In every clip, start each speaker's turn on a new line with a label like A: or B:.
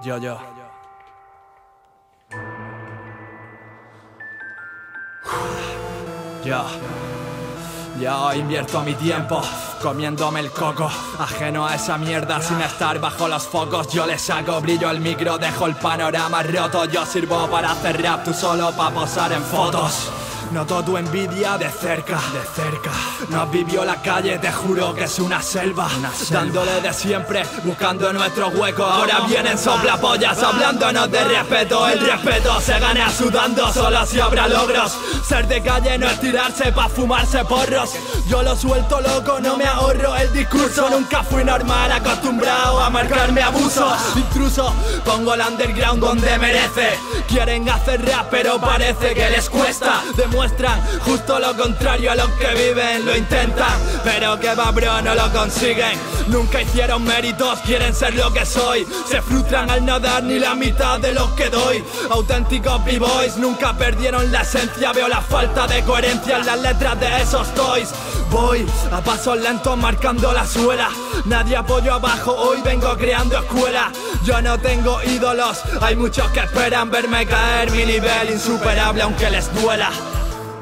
A: Yo, yo. Yo. Yo invierto mi tiempo comiéndome el coco, ajeno a esa mierda sin estar bajo los focos. Yo le saco brillo al micro, dejo el panorama roto. Yo sirvo para hacer rap, tú solo para posar en fotos. Noto tu envidia de cerca, de cerca. No vivió la calle, te juro que es una selva. Dándole de siempre, buscando nuestro hueco. Ahora vienen soplapollas, hablándonos de respeto. El respeto se gana sudando, solo si habrá logros. Ser de calle no es tirarse pa' fumarse porros. Yo lo suelto loco, no me ahorro el discurso. Nunca fui normal, acostumbrado a marcarme abusos. Intruso, pongo el underground donde merece. Quieren hacer rap, pero parece que les cuesta muestran justo lo contrario a lo que viven. Lo intentan, pero que va bro, no lo consiguen. Nunca hicieron méritos, quieren ser lo que soy. Se frustran al no dar ni la mitad de lo que doy. Auténticos b-boys nunca perdieron la esencia. Veo la falta de coherencia en las letras de esos toys. Voy a pasos lentos marcando la suela. Nadie apoyo abajo, hoy vengo creando escuela. Yo no tengo ídolos, hay muchos que esperan verme caer. Mi nivel insuperable, aunque les duela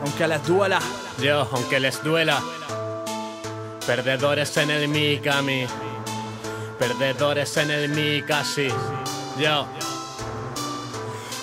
A: aunque les duela.
B: Yo, aunque les duela. Perdedores en el Mikami. Perdedores en el Mikasi. Yo.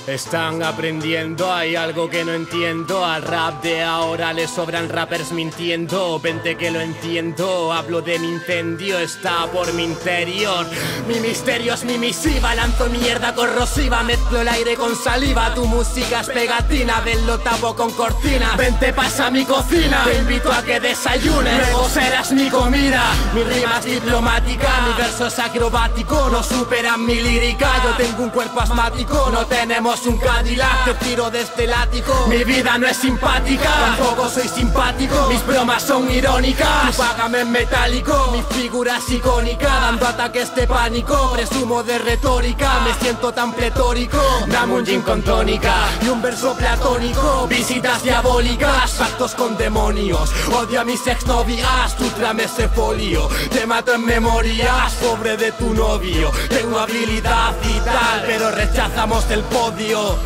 B: Están aprendiendo, hay algo que no entiendo. Al rap de ahora le sobran rappers mintiendo. Vente que lo entiendo, hablo de mi incendio, está por mi interior. Mi misterio es mi misiva, lanzo mierda corrosiva. Mezclo el aire con saliva, tu música es pegatina. Del tapo con cortina. Vente, pasa a mi cocina, te invito a que desayunes. Luego serás mi comida. Mi rima es diplomática, mi verso es acrobático. No superan mi lírica, yo tengo un cuerpo asmático. No tenemos un Cadillac, te tiro desde este látigo. Mi vida no es simpática, tampoco soy simpático. Mis bromas son irónicas, págame en metálico. Mi figura es icónica, dando ataques de pánico. Presumo de retórica, me siento tan pletórico. Dame un gin con tónica y un verso platónico. Visitas diabólicas, pactos con demonios. Odio a mis exnovias, tú trame ese folio. Te mato en memorias, pobre de tu novio. Tengo habilidad vital, pero rechazamos el podio.
C: Dios.